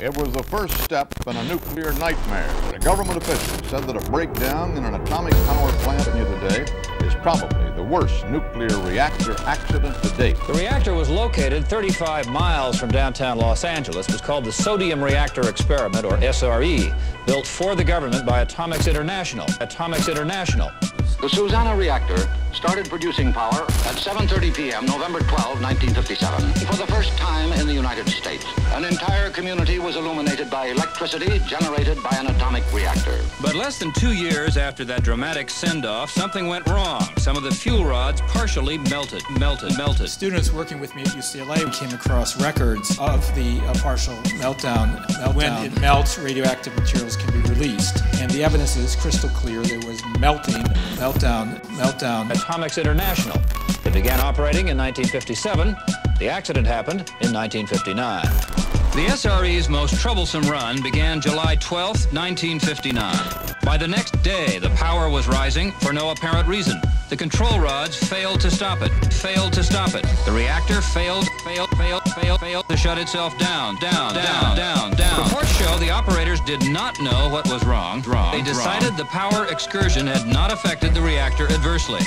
It was the first step in a nuclear nightmare. A government official said that a breakdown in an atomic power plant near today is probably the worst nuclear reactor accident to date. The reactor was located 35 miles from downtown Los Angeles. It was called the Sodium Reactor Experiment, or SRE, built for the government by Atomics International. Atomics International. The Susana reactor started producing power at 7.30 p.m. November 12, 1957, for the first time in the United States. An entire community was illuminated by electricity generated by an atomic reactor. But less than two years after that dramatic send-off, something went wrong. Some of the fuel rods partially melted, melted, melted. Students working with me at UCLA came across records of the uh, partial meltdown. meltdown. When it melts, radioactive materials can be released. And the evidence is crystal clear. There was melting, meltdown, meltdown. Atomics International. It began operating in 1957. The accident happened in 1959. The SRE's most troublesome run began July 12, 1959. By the next day, the power was rising for no apparent reason. The control rods failed to stop it, failed to stop it. The reactor failed, failed, failed, failed, failed to shut itself down, down, down, down, down. Reports show the operators did not know what was wrong, wrong. They decided the power excursion had not affected the reactor adversely.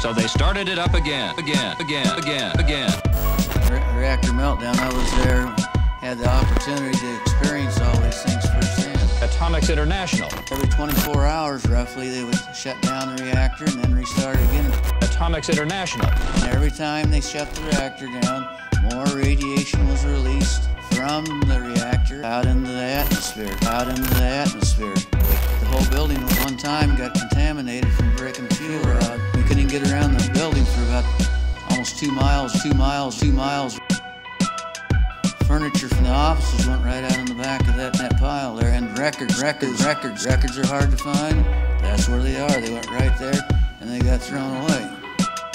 So they started it up again, again, again, again, again. Re- reactor meltdown, I was there, had the opportunity to experience all these things firsthand. Atomics International. Every 24 hours, roughly, they would shut down the reactor and then restart again. Atomics International. And every time they shut the reactor down, more radiation was released from the reactor out into the atmosphere, out into the atmosphere. The whole building at one time got contaminated from breaking fuel rod. We couldn't get around the building for about almost two miles, two miles, two miles. Furniture from the offices went right out in the back of that, that pile there. And records, records, records, records are hard to find. That's where they are. They went right there and they got thrown away.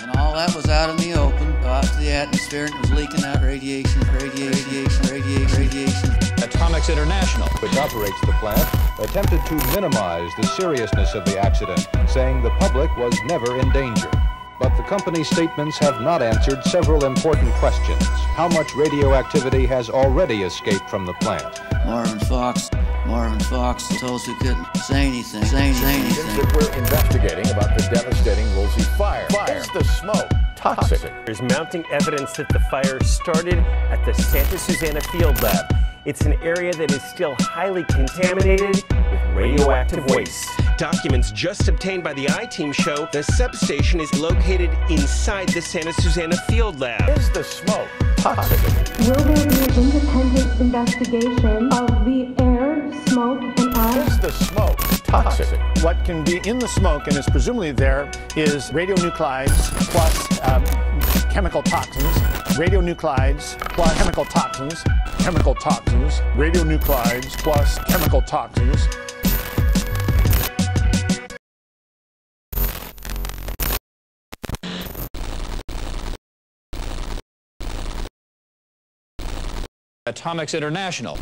And all that was out in the open, out to the atmosphere, and it was leaking out radiation, radiation, radiation, radiation. Atomics International. which operates the plant, attempted to minimize the seriousness of the accident, saying the public was never in danger. But the company's statements have not answered several important questions. How much radioactivity has already escaped from the plant? Marvin Fox, Marvin Fox told us he couldn't say anything, say anything, say anything. that we're investigating about the devastating Woolsey fire. Fire. Is the smoke toxic? There's mounting evidence that the fire started at the Santa Susana Field Lab. It's an area that is still highly contaminated with radioactive waste. Documents just obtained by the I-Team show the substation is located inside the Santa Susana Field Lab. Is the smoke toxic? Will there be an independent investigation of the air, smoke, and ash? Is the smoke toxic? What can be in the smoke and is presumably there is radionuclides plus um, chemical toxins, radionuclides plus chemical toxins, chemical toxins, radionuclides plus chemical toxins. Atomics International.